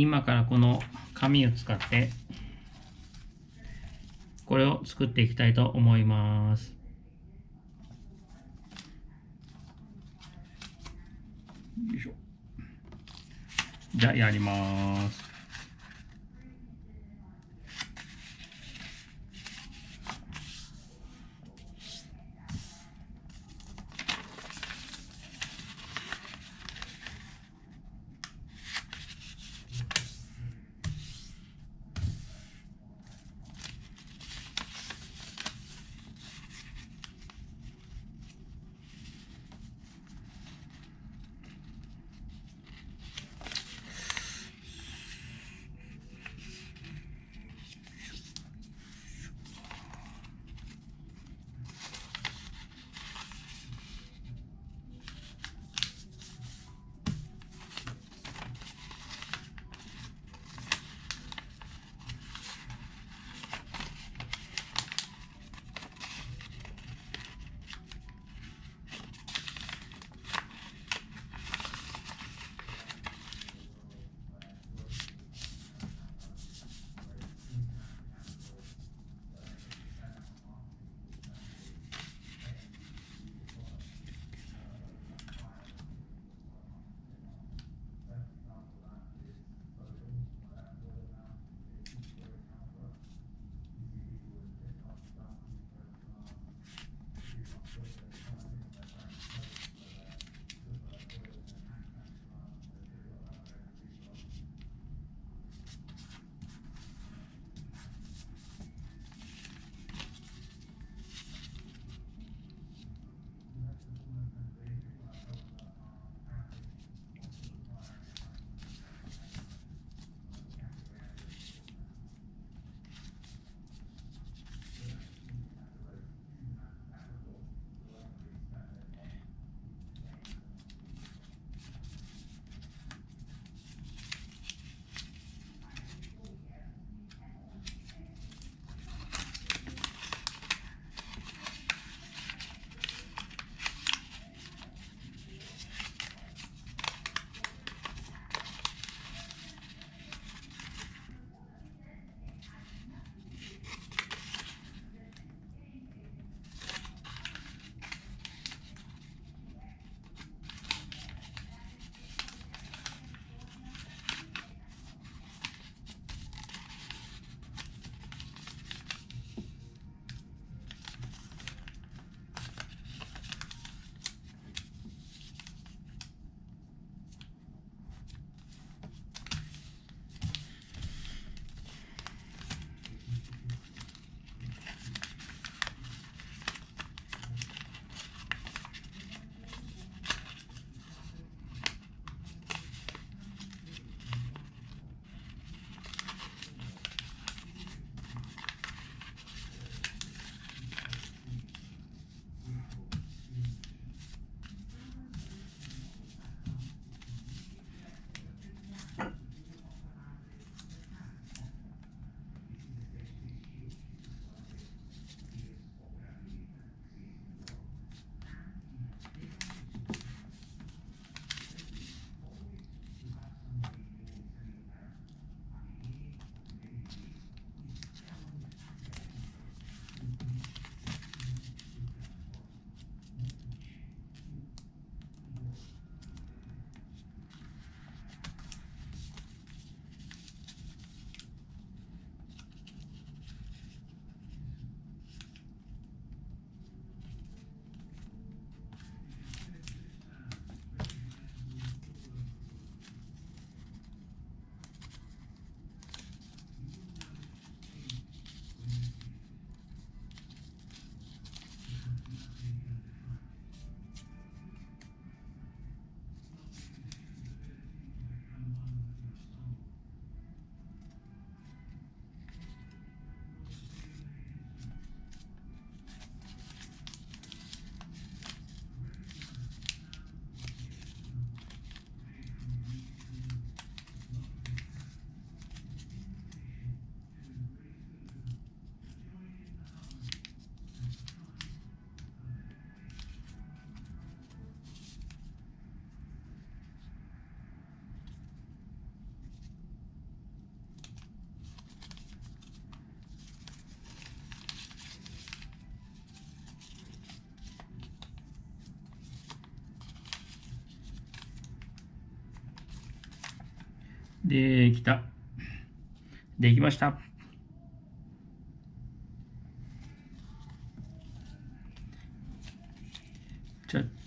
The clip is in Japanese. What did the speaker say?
今からこの紙を使ってこれを作っていきたいと思います。よいしょ。じゃあやります。できた。できました。ちょ、ちょ、ちょ、ちょ、ちょ。